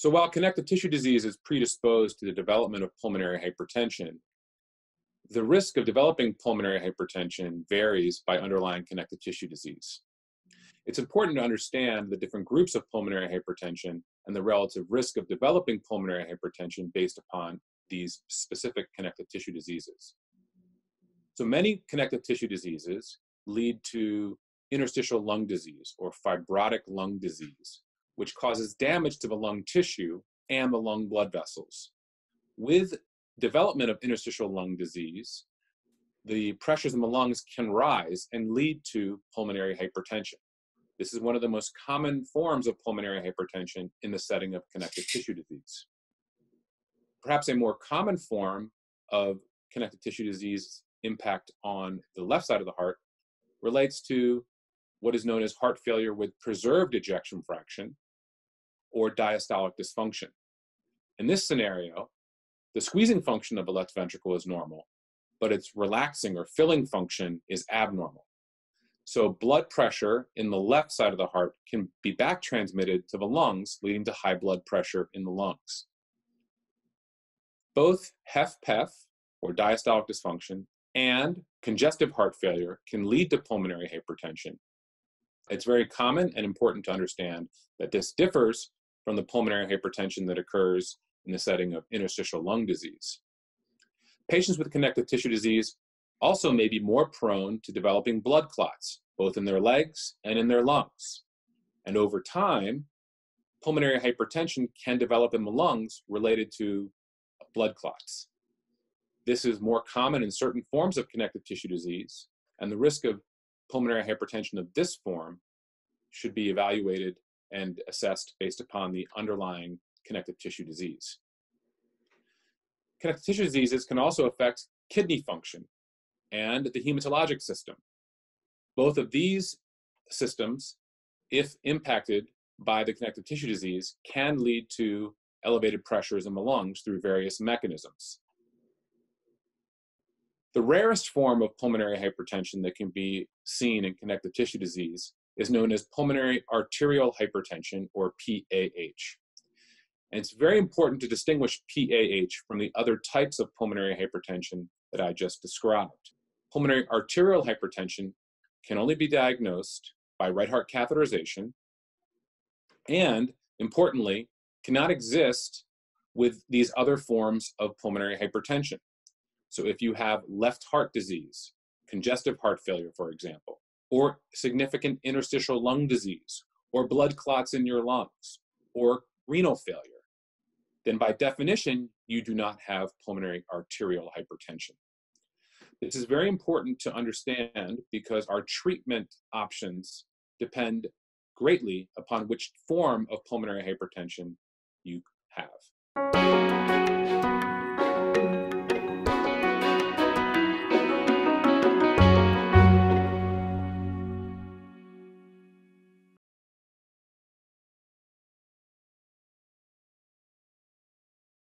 So while connective tissue disease is predisposed to the development of pulmonary hypertension, the risk of developing pulmonary hypertension varies by underlying connective tissue disease. It's important to understand the different groups of pulmonary hypertension and the relative risk of developing pulmonary hypertension based upon these specific connective tissue diseases. So many connective tissue diseases lead to interstitial lung disease or fibrotic lung disease, which causes damage to the lung tissue and the lung blood vessels. With development of interstitial lung disease, the pressures in the lungs can rise and lead to pulmonary hypertension. This is one of the most common forms of pulmonary hypertension in the setting of connective tissue disease. Perhaps a more common form of connective tissue disease impact on the left side of the heart relates to what is known as heart failure with preserved ejection fraction or diastolic dysfunction. In this scenario, the squeezing function of the left ventricle is normal, but its relaxing or filling function is abnormal. So blood pressure in the left side of the heart can be back transmitted to the lungs, leading to high blood pressure in the lungs. Both HFpEF, or diastolic dysfunction, and congestive heart failure can lead to pulmonary hypertension. It's very common and important to understand that this differs from the pulmonary hypertension that occurs in the setting of interstitial lung disease. Patients with connective tissue disease also may be more prone to developing blood clots, both in their legs and in their lungs. And over time, pulmonary hypertension can develop in the lungs related to blood clots. This is more common in certain forms of connective tissue disease, and the risk of pulmonary hypertension of this form should be evaluated and assessed based upon the underlying connective tissue disease. Connective tissue diseases can also affect kidney function and the hematologic system. Both of these systems, if impacted by the connective tissue disease, can lead to elevated pressures in the lungs through various mechanisms. The rarest form of pulmonary hypertension that can be seen in connective tissue disease is known as pulmonary arterial hypertension, or PAH. And it's very important to distinguish PAH from the other types of pulmonary hypertension that I just described. Pulmonary arterial hypertension can only be diagnosed by right heart catheterization and, importantly, cannot exist with these other forms of pulmonary hypertension. So if you have left heart disease, congestive heart failure, for example, or significant interstitial lung disease, or blood clots in your lungs, or renal failure, then by definition, you do not have pulmonary arterial hypertension. This is very important to understand because our treatment options depend greatly upon which form of pulmonary hypertension you have.